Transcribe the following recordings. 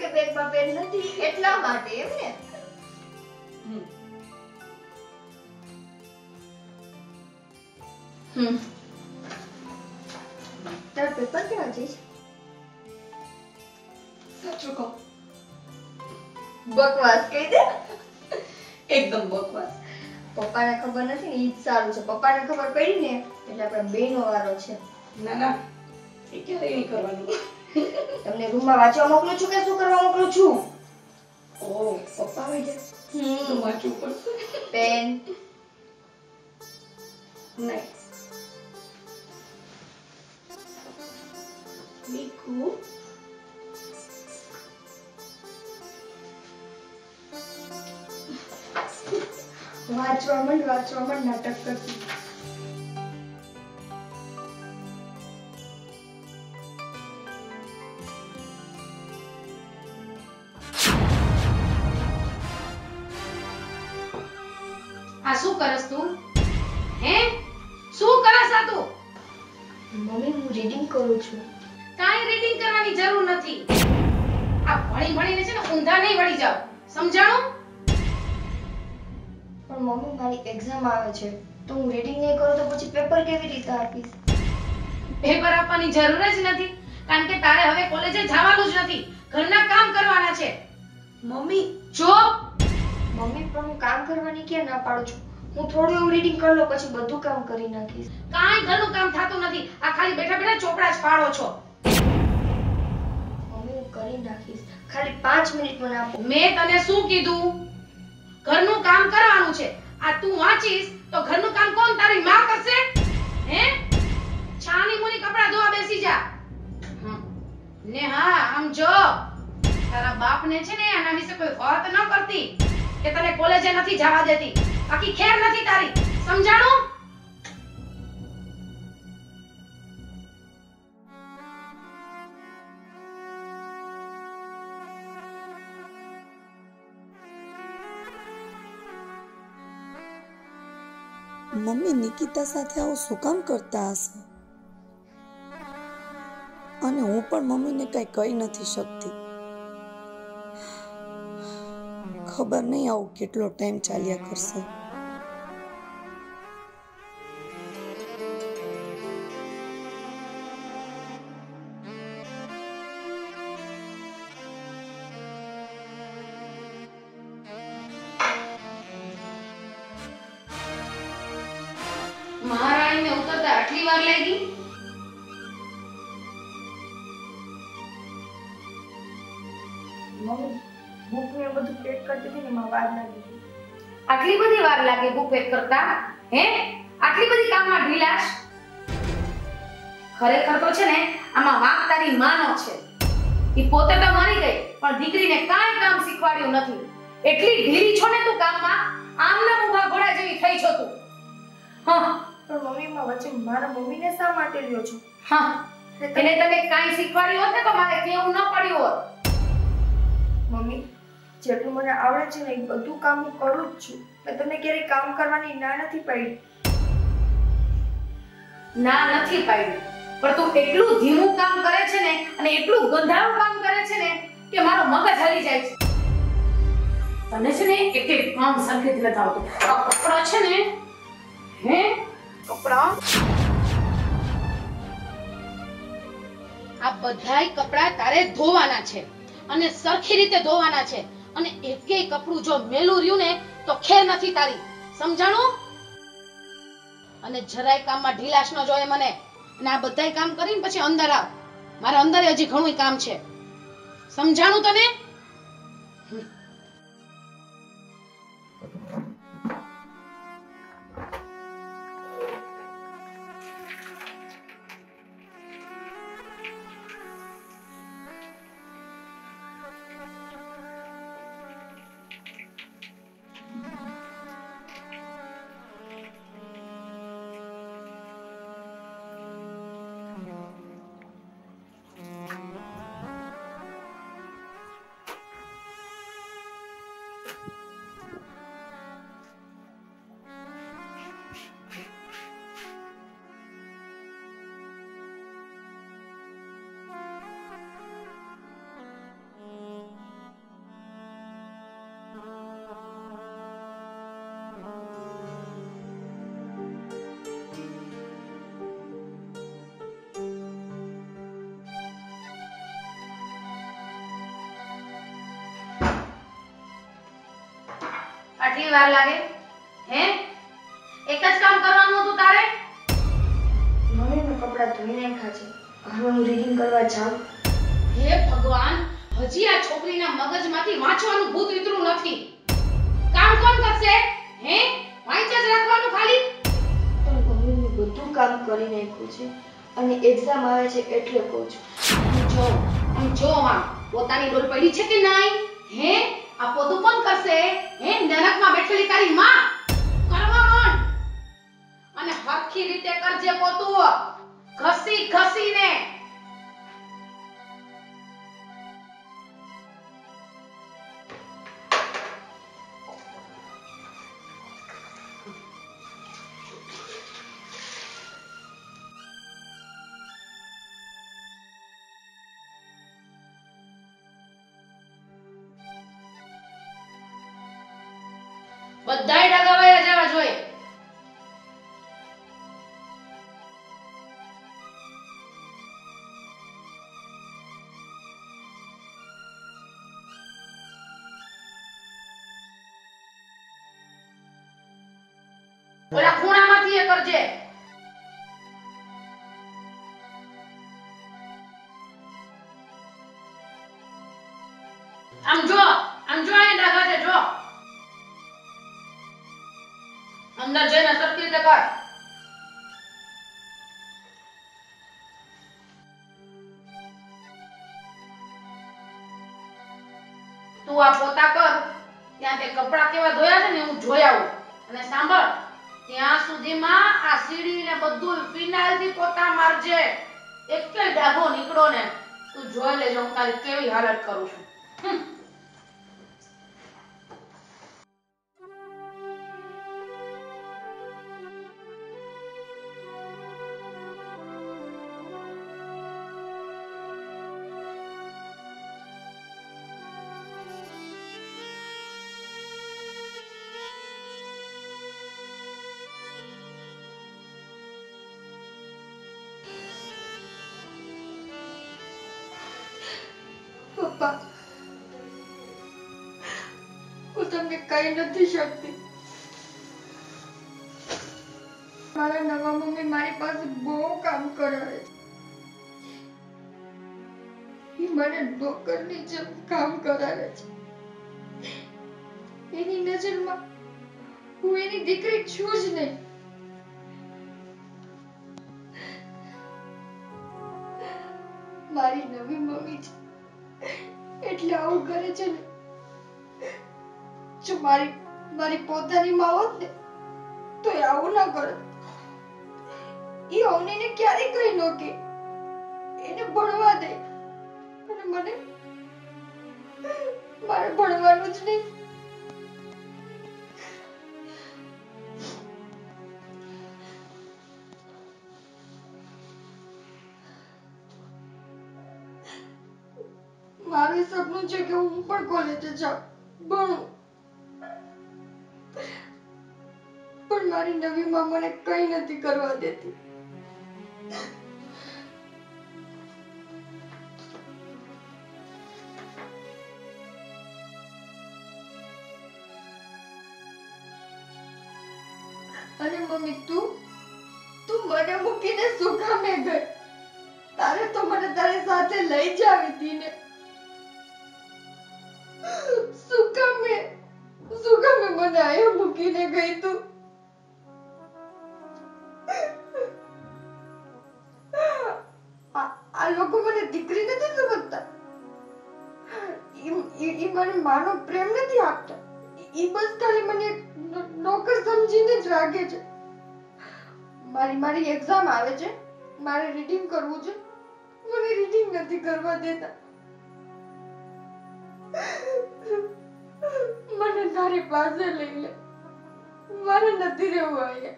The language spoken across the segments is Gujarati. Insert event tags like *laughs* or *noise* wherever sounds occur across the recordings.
કે બેગમાં પેન નથી એટલા માટે એમ ને. હમ. હમ. પેપર કેવા છે? સાચું કહો. બકવાસ કહી દે. એકદમ બકવાસ. પપ્પાને ખબર નથી ને ઈ જ સારું છે. પપ્પાને ખબર પડી ને એટલે આપણે બેનો વારો છે. ના ના. એ ક્યારેય નહીં કરવાનું. તમને રૂમમાં વાંચવા મોકલું છું કે શું કરવા મોકલું છું? ઓ પપ્પા આવી જાય હમ. વાંચવું પડશે. પેન *laughs* વાંચવા માંડ વાંચવા માંડ નાટક કરતી. શું કરસ તું? હે? શું કરસ આ તું? મમ્મી હું રીડિંગ કરું છું. કાઈ રીડિંગ કરવાની જરૂર નથી. આ ભણી ભણીને છે ને ઊંધા નહીં વળી જાવ સમજાણું? પણ મમ્મી મારી એક્ઝામ આવે છે. તો હું રીડિંગ નહીં કરું તો પછી પેપર કેવી રીતે આપીશ? પેપર આપવાની જરૂર જ નથી. કારણ કે તારે હવે કોલેજે જવાનું જ નથી. ઘરના કામ કરવાના છે. મમ્મી. જો મમ્મી પણ હું કામ કરવાની ક્યાં ના પાડું છું? હું થોડું એવું રીડિંગ કરી લઉં, પછી બધું કામ કરી નાખીશ. કાંઈ ઘરનું કામ થતું નથી. આ ખાલી બેઠા બેઠા ચોપડા જ પાડો છો. મમ્મી હું કરી નાખીશ. ખાલી પાંચ મિનિટ મને આપો. મેં તને શું કીધું? ઘરનું કામ કરવાનું છે. આ તું વાંચીશ, તો ઘરનું કામ કોણ તારી માં કરશે? હે? છાની મુની કપડા ધોવા બેસી જા. ને હા, આમ જો. તારા બાપને છે ને આના વિશે કોઈ વાત ન કરતી કે તને કોલેજે નથી જવા દેતી. આખી ખેર નથી તારી. સમજાણું? મમ્મી નિકિતા સાથે આવું શું કામ કરતા હશે? અને હું પણ મમ્મીને કઈ કહી નથી શકતી. ખબર નહીં આવું કેટલો ટાઈમ ચાલ્યા કરશે. ઉતરતા લાગી મમ્મી બુક ને બધું પેક કરતી હતી ને એમાં વાર લાગી આટલી બધી વાર લાગે બુક પેક કરતા? હે? આટલી બધી કામમાં ઢીલાશ? ખરેખર તો છે ને આમાં વાંક તારી માનો છે. એ પોતે તો મરી ગઈ પણ દીકરીને કાંઈ કામ શીખવાડ્યું નથી. એટલી ઢીલી છો ને તું કામમાં? આમના મુભા ઘોડા જેવી થઈ છો તું. હા પણ મમ્મી માં વચ્ચે મારા મમ્મીને શા માટે લ્યો છો? હા. એટલે તમે કાઈ શીખવાડ્યું હોત ને તો મારે કેવું ન પડ્યું હોત. મમ્મી જેટલું મને આવડે છે ને એ બધું કામ હું કરું જ છું. મેં તમને ક્યારેય કામ કરવાની ના નથી પાડી. ના નથી પાડ્યું. પણ તું એટલું ધીમું કામ કરે છે ને અને એટલું ગંધારું કામ કરે છે ને કે મારો મગજ હલી જાય છે. તને છે ને એક એક કામ સરખેથી નથી આવતું આ કપડા છે ને હે? કપડાં? આ બધાય કપડાં તારે ધોવાના છે અને સરખી રીતે ધોવાના છે. અને એકેય કપડું જો મેલું રહ્યું ને, તો ખેર નથી તારી. સમજાણું? અને જરાય કામમાં ઢીલાશ ન જોઈએ મને. અને આ બધાય કામ કરીને પછી અંદર આવ. મારે અંદર હજી ઘણું કામ છે. સમજાણું તને? આટલી વાર લાગે? હે? એક જ કામ કરવાનું હતું તારે? મમ્મી મેં કપડાં ધોઈ નાખ્યા છે. હવે હું રીડિંગ કરવા જાઉં હે ભગવાન હજી આ છોકરીના મગજમાંથી વાંચવાનું ભૂત વિતરું નથી. કામ કોણ કરશે? હે? વાંચ્યા જ રાખવાનું ખાલી. પણ મમ્મી બધું કામ કરી નાખ્યું છે અને એક્ઝામ આવે છે એટલે કહું છું. જો આમ જો આ પોતાની ડોલ પડી છે કે નહીં? હે? આ પોતું કોણ કરશે? હે નરકમાં બેઠેલી તારી માં? બધાય ડગાવાયા જવા જોઈએ. તું આ પોતા કર. ત્યાં તે કપડા કેવા ધોયા છે ને હું જોઈ આવું. અને સાંભળ, ત્યાં સુધીમાં આ સીડી ને બધું ફિનાઇલથી પોતા મારજે. એક ડાઘો નીકળો ને, તું જોઈ લેજો હું તારી કેવી હાલત કરું છું. નથી શકતી. મારા નવા મમ્મી મારી પાસે બહુ કામ કરાવે છે. મને નોકરની જેમ કામ કરાવે છે. એની નજરમાં હું એની દીકરી છું જ નહીં. મારી નવી મમ્મી છે. એટલે આવું કરે છે ને જો મારી મારી પોતાની માં હોત તો એ આવું ના કરે. એ અવનીને ક્યારે કહી ન કે. એને ભણવા દે. અને મને મારે ભણવાનું જ નહીં. મારું સપનું છે કે હું પણ કોલેજે જાઉં. ભણું. મારી નવી માં મને કઈ નથી કરવા દેતી. અને મમ્મી, તું તું મને મૂકીને શું કામે ગઈ? તારે તો મને તારી સાથે લઈ જ આવી હતી ને. દેતા. મને તારી પાસે લઈ લે. મારે નથી રહેવું અહીંયા.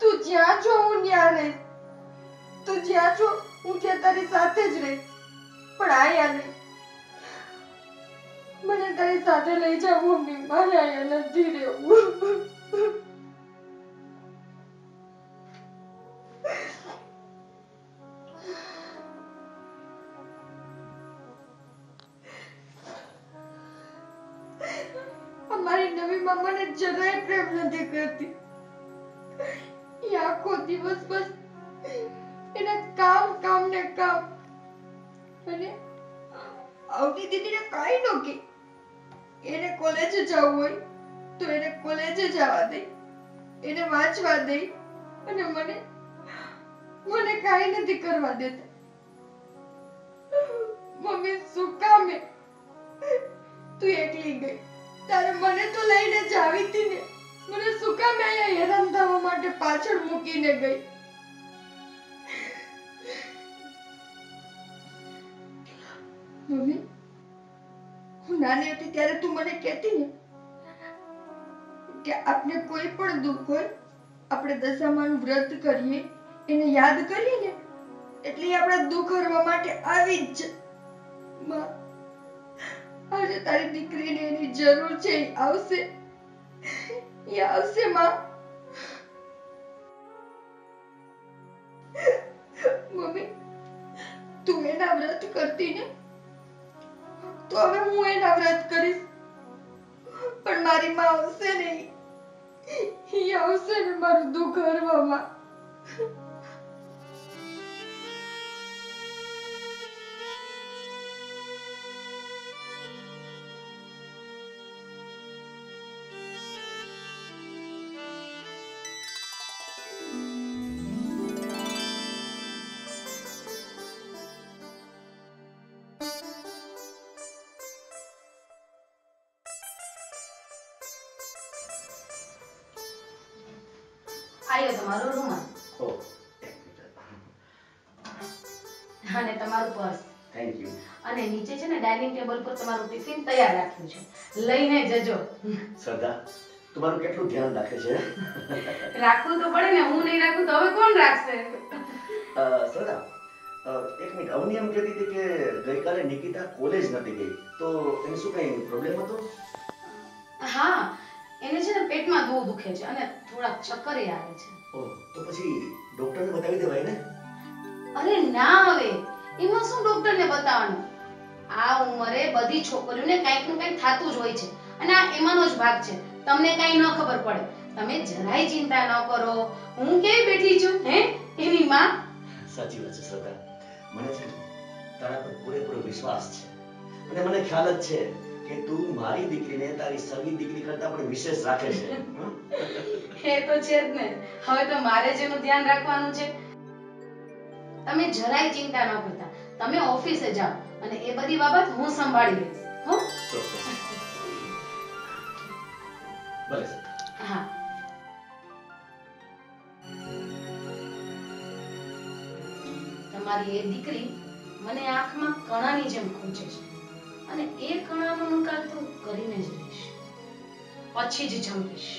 તું જ્યાં છો, હું ત્યાં રહીશ. તું જ્યાં છો, હું ત્યાં તારી સાથે જ રહીશ. પણ આયા નહીં. મને તારી સાથે લઈ જાવ મમ્મી. મારે અહીંયા નથી રહેવું. નથી કરવા દેતા. મમ્મી, શું કામે તું એકલી ગઈ. તારે મને તો લઈને જાવી હતી ને. મને શું કામે અહીંયા હેરાન થવા માટે પાછળ મૂકીને ગઈ? મમ્મી, હું નાની હતી ત્યારે તું મને કહેતી ને કે આપણે કોઈ પણ દુઃખ હોય, આપણે દશામાનું વ્રત કરીએ, એને યાદ કરીએ ને એટલે આપણે દુઃખ હરવા માટે આવી જ. માં. આજે તારી દીકરીને એની જરૂર છે આવશે. એ આવશે, માં. મમ્મી, તું એના વ્રત કરતી ને, તો હવે હું એના વ્રત કરીશ. પણ મારી માં આવશે નહીં. એ આવશે ને મારું દુઃખ હરવામાં. આયો તમારો રૂમાલ. અને તમારું પર્સ. થેન્ક યુ અને નીચે છે ને ડાઇનિંગ ટેબલ પર તમારું ટિફિન તૈયાર રાખ્યું છે. લઈને જજો. સદા તમારું કેટલું ધ્યાન રાખે છે? રાખવું તો પડે ને હું નહીં રાખું તો હવે કોણ રાખશે? સદા એક મિનિટ. અવની એમ કહેતી હતી કે ગઈકાલે નિકિતા કોલેજ નથી ગઈ. તો એને શું કઈ પ્રોબ્લેમ હતો? હા એને છે ને પેટમાં બહુ દુખે છે અને થોડા ચક્કરે આવે છે. ઓહ તો પછી ડોક્ટરને બતાવી દેવાય ને? અરે ના હવે. એમાં શું ડોક્ટરને બતાવવાનું? આ ઉંમરે બધી છોકરીઓને કંઈકનું કંઈક થતું જ હોય છે અને આ એમાંનો જ ભાગ છે. તમને કાંઈ ન ખબર પડે. તમે જરાય ચિંતા ન કરો. હું કેવી બેઠી છું હે? એની માં? સાચી વાત છે શ્રદ્ધા મને છે તારા પર પૂરેપૂરો વિશ્વાસ છે. અને મને ખ્યાલ જ છે. કે તું મારી દીકરીને તારી સગી દીકરી કરતા પણ વિશેષ રાખે છે. *laughs* એ તો છે જ ને. હવે તો મારે જ એનું ધ્યાન રાખવાનું છે. તમે જરાય ચિંતા ન કરતા. તમે ઓફિસે જાઓ અને એ બધી બાબત હું સંભાળી લઈશ. હો? ભલે હા. તમારી એ દીકરી મને આંખમાં કણાની જેમ ખૂંચે છે. અને એ કણાનો નિકાલ તો કરીને જ રહીશ. પછી જ જંપીશ.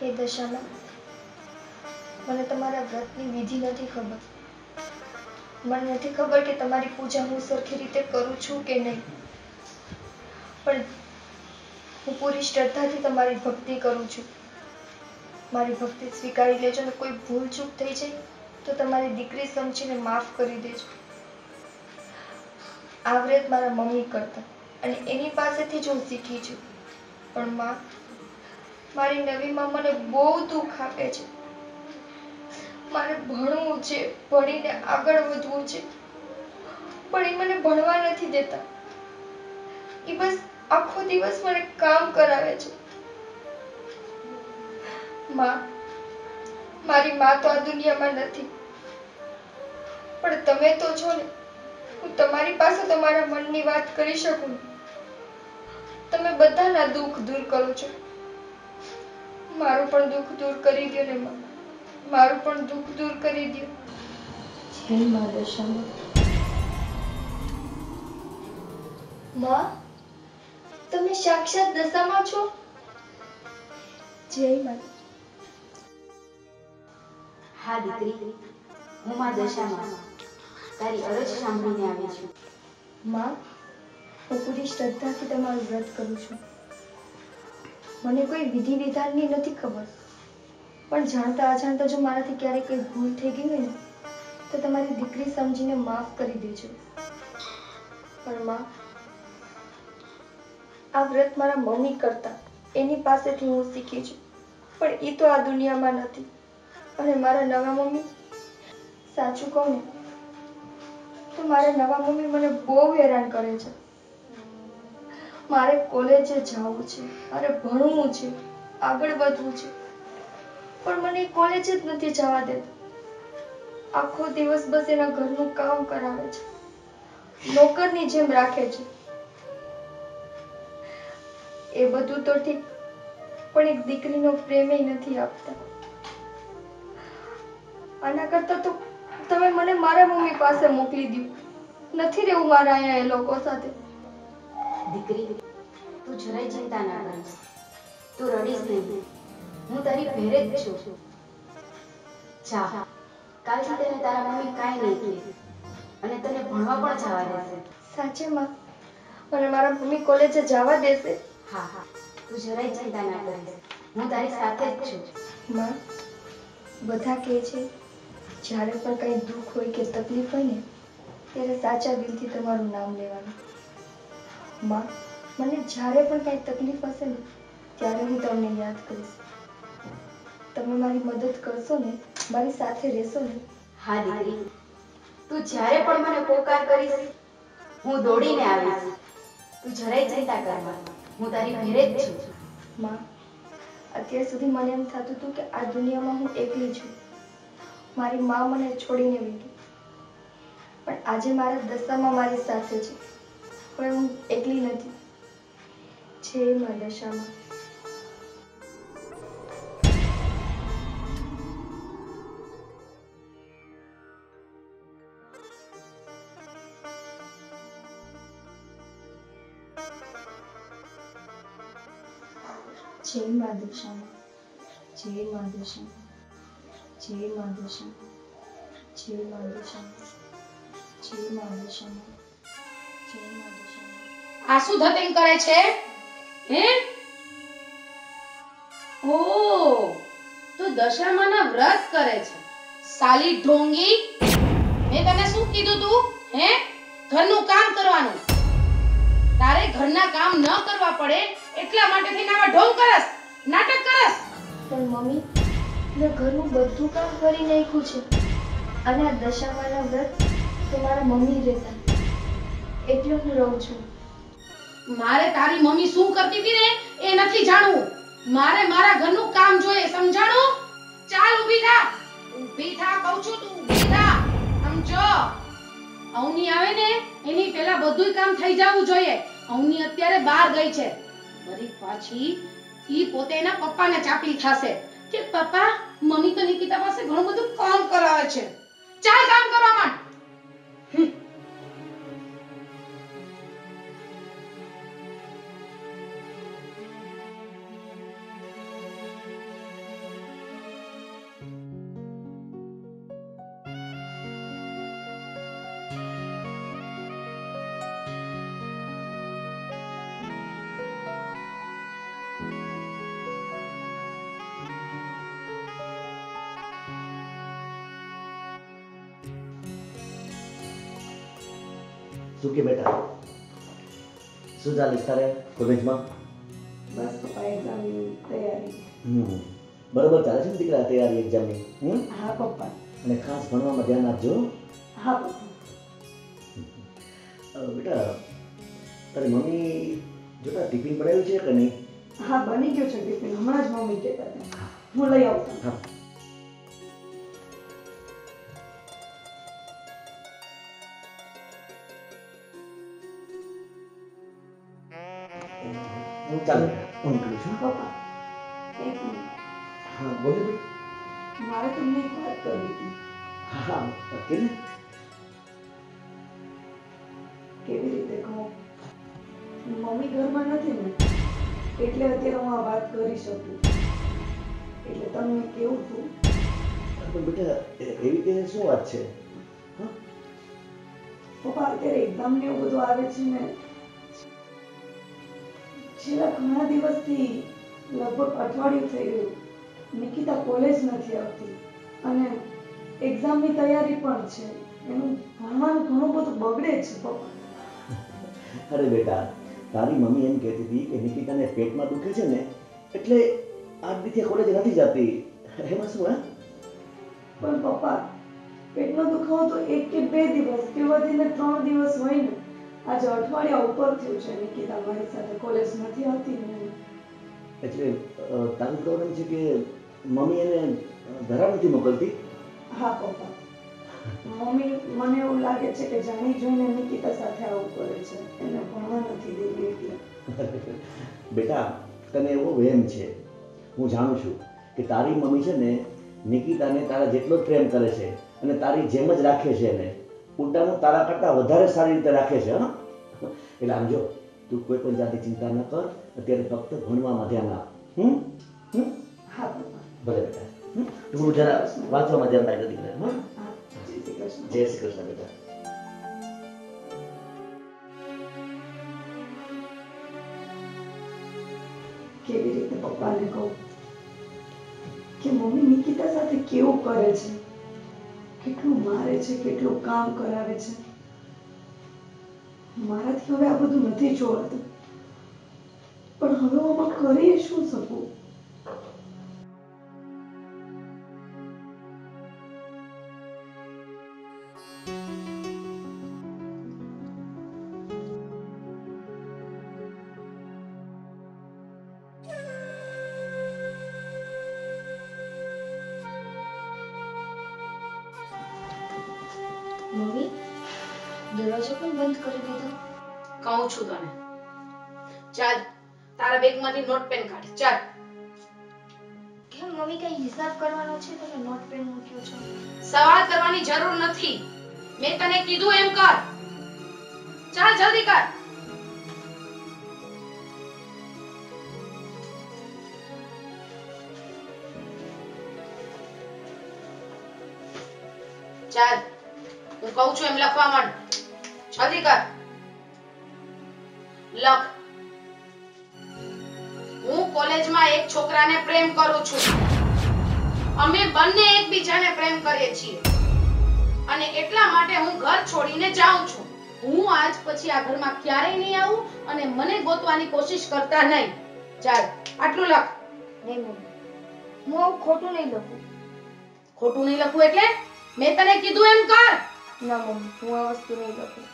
હે દશામાં. મને તમારા વ્રતની વિધિ નથી ખબર. મને નથી ખબર કે તમારી પૂજા હું સરખી રીતે કરું છું કે નહીં. પણ હું પૂરી શ્રદ્ધાથી તમારી ભક્તિ કરું છું. મારી ભક્તિ સ્વીકારી લેજો અને કોઈ ભૂલ ચૂક થઈ જાય તો તમારી દીકરી સમજીને માફ કરી દેજો. આ વ્રત મારા મમ્મી કરતા અને એની પાસેથી જ હું શીખી છું. પણ માં મારી નવી માં મને બહુ દુઃખ આપે છે. મારે ભણવું છે, ભણીને આગળ વધવું છે, પણ એ મને ભણવા નથી દેતા. એ બસ આખો દિવસ મને કામ કરાવે છે. માં, મારી માં તો આ દુનિયામાં નથી. પણ તમે તો છો ને, હું તમારી પાસે તમારા મનની વાત કરી શકું. તમે બધાના દુઃખ દૂર કરો છો. મારું પણ દુઃખ દૂર કરી દો ને મારું પણ દુઃખ દૂર કરી દો જય મા દશામાં માં. તમે સાક્ષાત દશામાં છો? જય માતા હા દીકરી હું માં દશામાં તારી અરજ સાંભળીને આવી છું. માં હું પૂરી શ્રદ્ધાથી તમારું વ્રત કરું છું. મને કોઈ વિધિ વિધાનની નથી ખબર. પણ જાણતા અજાણતા જો મારાથી ક્યારેક કંઈ ભૂલ થઈ ગઈ હોય ને, તો તમારી દીકરી સમજીને માફ કરી દેજો. પણ માં, આ વ્રત મારા મમ્મી કરતા. એની પાસેથી હું શીખી છું. પણ એ તો આ દુનિયામાં નથી. અને મારા નવા મમ્મી, સાચું કહું ને, તો મારા નવા મમ્મી મને બહુ હેરાન કરે છે. મારે કોલેજે જવું છે. મારે ભણવું છે. આગળ વધવું છે. પણ મને કોલેજ જ નથી જવા દેતો. આખો દિવસ બસ એના ઘરનું કામ કરાવે છે. નોકરની જેમ રાખે છે. એ બધું તો ઠીક, પણ એક દીકરીનો પ્રેમ નથી આપતા. આના કરતા તો તમે મને મારા મમ્મી પાસે મોકલી દો નથી રહેવું મારા અહીંયા એ લોકો સાથે. દીકરી તું જરાય ચિંતા ના કરીશ. તું રડીશ નહીં. હું તારી ભેરે જ છું. જા. કાલથી તને તારા મમ્મી કાંઈ નહીં કહે. અને તને ભણવા પણ જવા દેશે. સાચે માં. મને મારા મમ્મી કોલેજે જવા દેશે. હા હા. તું જરાય ચિંતા ના કરીશ. હું તારી સાથે જ છું. માં બધા કહે છે જ્યારે પણ કંઈ દુઃખ હોય કે તકલીફ હોય ને ત્યારે સાચા દિલથી તમારું નામ લેવાનું. માં મને જ્યારે પણ કાંઈ તકલીફ હશે ને ત્યારે હું તમને યાદ કરીશ. તમે મારી મદદ કરશો ને મારી સાથે રહેશો ને. હા દીકરી. તું જ્યારે પણ મને પોકાર કરીશ હું દોડીને આવીશ. તું જરાય ચિંતા કર હું તારી ઘરે જ છું. માં અત્યાર સુધી મને એમ થતું હતું કે આ દુનિયામાં હું એકલી છું. મારી મા મને છોડીને વહી પણ આજે મારા દશામાં મારી સાથે છે. હવે હું એકલી નથી. છે મારા દશામાં જય મા? દશામાં જય મા? દશામાં જય મા? દશામાં જય મા? દશામાં જય મા? દશામાં જય મા દશામાં આ શું ધતિંગ કરે છે? હે? ઓ, તો દશામાના વ્રત કરે છે. સાલી ઢોંગી, મેં તને શું કીધું તું? હે? ઘરનું કામ કરવાનું. તારે ઘરના કામ ન કરવા પડે, એટલા માટે થઈને આવા ઢોંગ કરસ, નાટક કરસ. પણ મમ્મી, મેં ઘરનું બધું કામ કરી નાખ્યું છે. અને આ દશામાના વ્રત તો મારા મમ્મી રહેતા. એટલે હું રહું છું. મારે તારી મમ્મી શું કરતી હતી ને એ નથી જાણવું. મારે મારા ઘરનું કામ જોઈએ, સમજાણું? ચાલ ઊભી થા. ઊભી થા કહું છું તું, ઊભી થા. સમજો. અવની આવે ને, એની પહેલા બધુંય કામ થઈ જવું જોઈએ. અવની અત્યારે બહાર ગઈ છે. વળી પાછી ઈ પોતે એના પપ્પાને ચાપલી થાશે કે પપ્પા, મમ્મી તો નિકિતા પાસે ઘણું બધું કામ કરાવે છે. ચાલ કામ કરવા માંડ. શું કે બેટા શું ચાલે તારે? કોલેજમાં? બસ પપ્પા એક્ઝામની તૈયારી. હમ. બરોબર ચાલે છે ને દીકરા તૈયારી એક્ઝામની હમ? હા પપ્પા. અને ખાસ ભણવામાં ધ્યાન આપજો. હા પપ્પા. બેટા તારી મમ્મી જોતા ટિફિન બનાવ્યું છે કે નહીં? હા બની ગયો છે ટિફિન. હમણાં જ મમ્મી કહેતા હતા. હું લઈ આવું હા બોલો બેટા. મારે તમને એક વાત કરવી હતી. હા કે ને કેવી રીતે કહું? મમ્મી ઘરમાં નથી ને એટલે અત્યારે હું આ વાત કરી શકું. એટલે તમને કેવું હતું? પણ બેટા એવી કે શું વાત છે? પપ્પા અત્યારે એક્ઝામ ને એવું બધું આવે છે ને છેલ્લા ઘણા દિવસથી લગભગ અઠવાડિયું થઈ ગયું. નિકિતા કોલેજ નથી આવતી. અને એક્ઝામની તૈયારી પણ છે. એનું ભણવાનું ઘણું બધું બગડે છે પપ્પા *laughs* અરે બેટા તારી મમ્મી એમ કહેતી હતી કે નિકિતાને પેટમાં દુખે છે ને એટલે આજ દીથી કોલેજ નથી જતી. એમાં શું હા? પણ પપ્પા પેટનો દુખાવો તો એક કે બે દિવસ કે વધીને ત્રણ દિવસ હોય ને આજે અઠવાડિયા ઉપર થયું છે નિકિતા મારી સાથે કોલેજ નથી આવતી એટલે તારું પ્રોબ્લેમ છે કે મમ્મી એને ધરા નથી મોકલતી? હા પપ્પા. મમ્મી મને એવું લાગે છે કે જાણી જોઈને નિકિતા સાથે આવું કરે છે. એને ભણવા નથી દેવી એટલે. *laughs* બેટા તને એવો વહેમ છે. હું જાણું છું કે તારી મમ્મી છે ને નિકિતાને તારા જેટલો જ પ્રેમ કરે છે અને તારી જેમ જ રાખે છે એને. ઉલટાનું તારા કરતાં વધારે સારી રીતે રાખે છે હા? એટલે આમ જો તું કોઈ પણ જાતની ચિંતા ન કર. અત્યારે ફક્ત ભણવામાં ધ્યાન આપ. હમ? હમ? હા બેટા હમ? જરા વાંચવામાં ધ્યાન રાખજો દીકરા, હા. હા જય શ્રી કૃષ્ણ બેટા. કેવી રીતે પપ્પાને કહું? કે મમ્મી નિકિતા સાથે કેવું કરે છે? કેટલું મારે છે, કેટલું કામ કરાવે છે? મારાથી હવે આ બધું નથી જોવાતું. પણ હવે હું કરી શું શકું? મમ્મી, દરવાજો પણ બંધ કરી દીધો. કહું છું તને. ચાલ, તારા બેગમાંથી નોટ પેન કાઢ. ચાલ. કઈ હિસાબ કરવાનો છે તમે નોટ પેન મૂક્યો છો? સવાલ કરવાની જરૂર નથી. મેં તને કીધું એમ કર. ચાલ, જલ્દી કર. ચાલ, હું કહું છું એમ લખવા માંડ. જલ્દી કર. લખ. હું કોલેજમાં એક છોકરાને પ્રેમ કરું છું. અમે બંને એકબીજાને પ્રેમ કરીએ છીએ. અને એટલા માટે હું ઘર છોડીને જાઉં છું. હું આજ પછી આ ઘરમાં ક્યારેય નહીં આવું અને મને ગોતવાની કોશિશ કરતા નહીં. ચાલ આટલું લખ. નહીં મમ્મી હું ખોટું નહીં લખું. ખોટું નહીં લખું એટલે? મેં તને કીધું એમ કર. ના મમ્મી હું આ વસ્તુ નહીં લખું.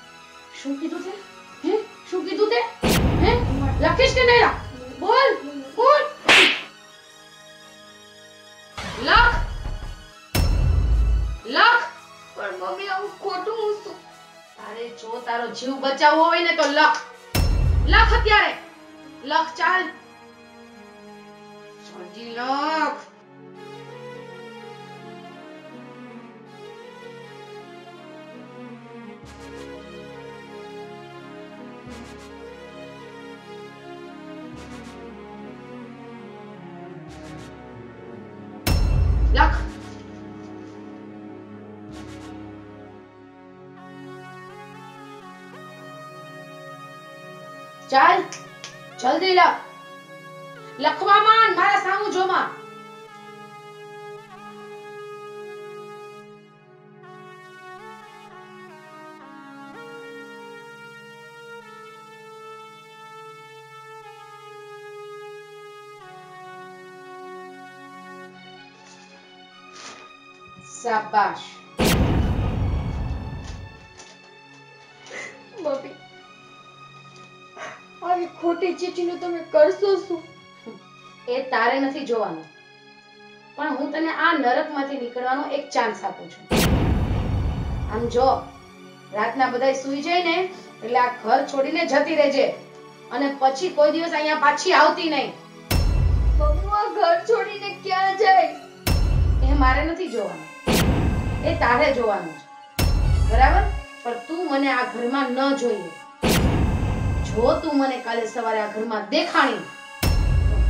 શું કીધું તે? હે? શું કીધું તે? હે? લખીશ કે નહીં? બોલ બોલ. લખ. લખ. પણ મમ્મી, આવું ખોટું શું તારે જો તારો જીવ બચાવવો હોય ને તો લખ. લખ અત્યારે. લખ ચાલ. જલ્દી લખ. ચાલ જલ્દી લખ લખવામાં મારા સામું જોમાં. શાબાશ. ખોટી ચીઠીનું તમે કરશો શું? એ તારે નથી જોવાનું. પણ હું તને આ નરકમાંથી નીકળવાનો એક ચાન્સ આપું છું. આમ જો, રાતના બધાય સૂઈ જાય ને એટલે આ ઘર છોડીને જતી રહેજે. અને પછી કોઈ દિવસ અહીંયા પાછી આવતી નહીં. મમ્મી આ ઘર છોડીને ક્યાં જાય એ મારે નથી જોવાનું. એ તારે જોવાનું છે. બરાબર? પણ તું મને આ ઘરમાં ન જોઈએ. જો તું મને કાલે સવારે આ ઘરમાં દેખાણી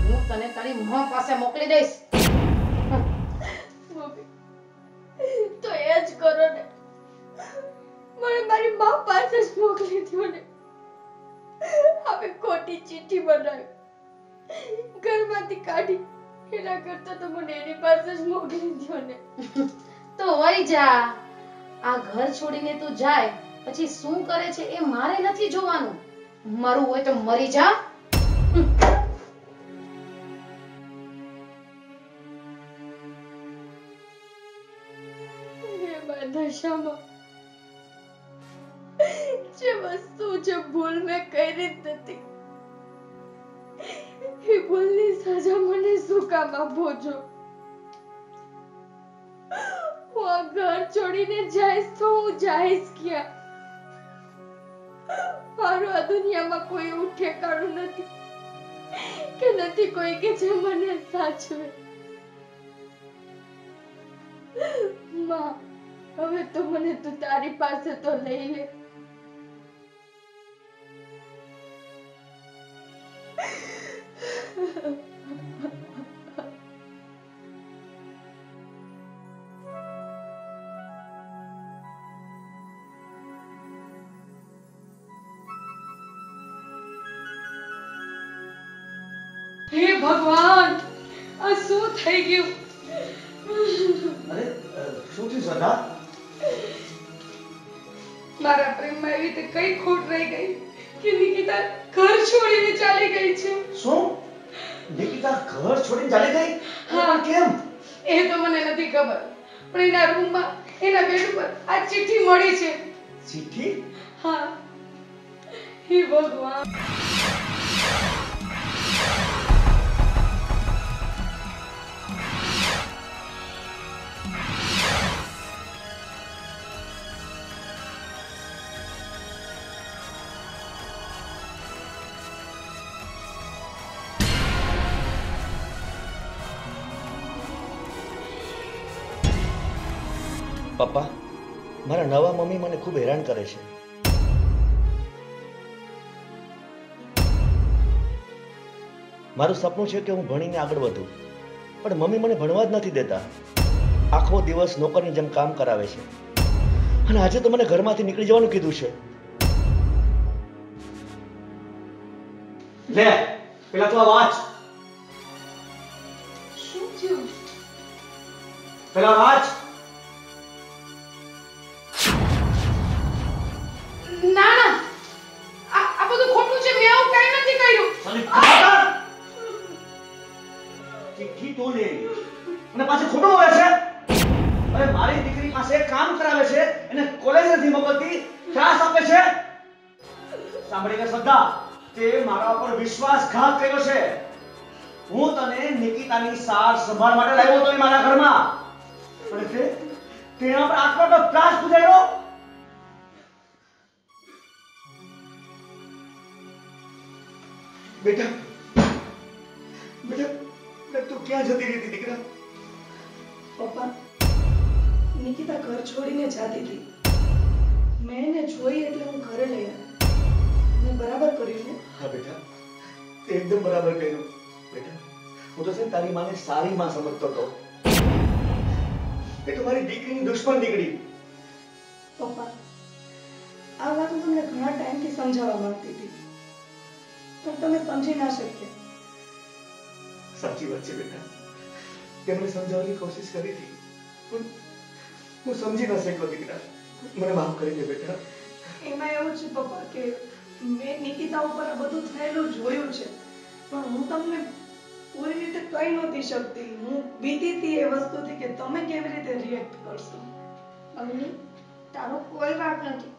હું તને તારી મમ્મા પાસે મોકલી દઈશ. તો એ જ કરો ને. મને મારી મા પાસે જ મોકલી દો ને. હવે ખોટી ચિઠ્ઠી બનાવી. ઘરમાંથી કાઢી. એના કરતા તો મને એની પાસે જ મોકલી દો ને. તો વઈ જા. આ ઘર છોડીને તું જાય. પછી શું કરે છે એ મારે નથી જોવાનું. મરવું હોય તો મરી જા. દશામાં ભૂલ મેં કરી નથી એ ભૂલની સજા મને શું કામ આપો છો? હું તો હું જઈશ ક્યાં? મારું આ દુનિયામાં કોઈ એવું ઠેકાણું નથી કે નથી કોઈ કે જે મને સાચવે. માં, હવે તો મને તું તારી પાસે તો લઈ લે. હે ભગવાન! આ શું થઈ ગયું? અરે શું થયું સદા મારા પ્રેમમાં એવી રીતે કઈ ખોટ રહી ગઈ કે નિકિતા ઘર છોડીને ચાલી ગઈ છે. શું? નિકિતા ઘર છોડીને ચાલી ગઈ? હા. કેમ? એ તો મને નથી ખબર પણ એના રૂમમાં એના બેડ ઉપર આ ચિઠ્ઠી મળી છે. ચિઠ્ઠી? હા. હે ભગવાન! ખૂબ હેરાન કરે છે. મારું સપનું છે કે હું ભણીને આગળ વધું પણ મમ્મી મને ભણવા જ નથી દેતા. આખો દિવસ નોકરની જેમ કામ કરાવે છે. અને આજે તો મને ઘરમાંથી નીકળી જવાનું કીધું છે. લે પેલા તો વાંચ. શું થયું? પેલા વાંચ. ચિઠ્ઠી અને ખોટું બોલે છે? અરે, મારી દીકરી પાસે કામ કરાવે છે એને કોલેજ નથી મોકલતી. ત્રાસ આપે છે? સાંભળી કે શ્રદ્ધા. તે મારા ઉપર વિશ્વાસઘાત કર્યો છે. હું તને નિકિતાની સાર સંભાળ માટે લાવ્યો હતો મારા ઘરમાં. અને તે તેના પર બધો ત્રાસ ગુજાર્યો? બેટા બેટા તું ક્યાં જતી રહી હતી દીકરા? પપ્પા નિકિતા ઘર છોડીને જાતી હતી. મેં એને જોઈ એટલે હું ઘરે લઈ આવી. મેં બરાબર કર્યું ને હા બેટા. તે એકદમ બરાબર કહ્યું બેટા હું તો છે તારી માને સારી માં સમજતો હતો. એ તો મારી દીકરીની દુશ્મન નીકળી. પપ્પા આ વાત હું તમને ઘણા ટાઈમથી સમજાવવા માંગતી હતી. તમે સમજી ના શક્યા. સાચી વાત છે બેટા. તેમણે સમજાવવાની કોશિશ કરી હતી પણ હું સમજી ના શક્યો દીકરા. મને માફ કરી દે બેટા. એમાં એવું છે પપ્પા કે મેં નિકિતા ઉપર આ બધું થયેલું જોયું છે પણ હું તમને પૂરી રીતે કહી નહોતી શકતી. હું બીતી હતી એ વસ્તુથી કે તમે કેવી રીતે રિએક્ટ કરશો. અગ્નિ તારો કોઈ વાક નથી.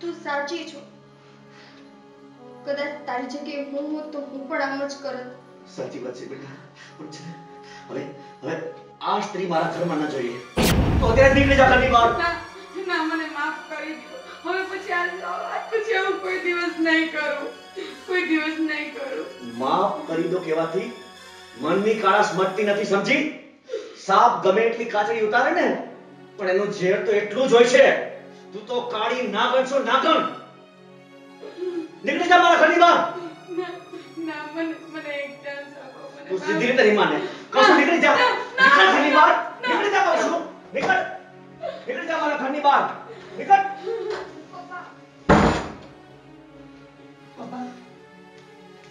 તું સાચી છો. કદાચ તારી જગ્યાએ હું હોત તો હું પણ આમ જ કરત. સાચી વાત છે બેટા પણ છે હવે હવે આ સ્ત્રી મારા ઘરમાં ન જોઈએ. તો અત્યારે નીકળી જા ઘરની બહાર. ના ના મને માફ કરી દો હવે પછી આ પછી હું કોઈ દિવસ નહીં કરું. કોઈ દિવસ નહીં કરું. માફ કરી દો કહેવાથી મનની કાળાશ મટતી નથી સમજી? સાપ ગમે એટલી કાચડી ઉતારે ને પણ એનું ઝેર તો એટલું જ હોય છે. તું તો કાળી નાગણ છો નાગણ. નીકળી જા મારા ઘરની બહાર ના ના મને મને એક ચાન્સ આપો મને તું સીધી રીતે રીમા ને કહું છું નીકળી જા નીકળ ઘરની બહાર નીકળી જા કહું છું નીકળ નીકળી જા મારા ઘરની બહાર નીકળ પપ્પા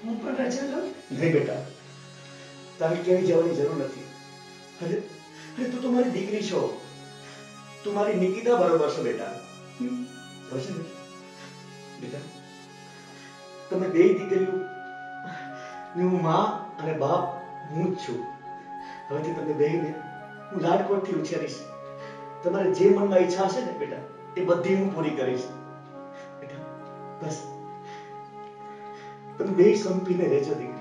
હું પણ રજા લઉં નહીં બેટા તારે ક્યાંય જવાની જરૂર નથી અરે અરે તું તો મારી દીકરી છો તું મારી નિકિતા બરોબર છો બેટા હમ, ખબર છે ને? બેટા તમે બે દીકરીઓ ને હું માં અને બાપ, હું જ છું. હવેથી તમે બેયને હું લાડકોટથી ઉછેરીશ. તમારે જે મનમાં ઈચ્છા હશે ને બેટા, એ બધી હું પૂરી કરીશ. બેટા, બસ. તમે બે સંપીને રહેજો દીકરી.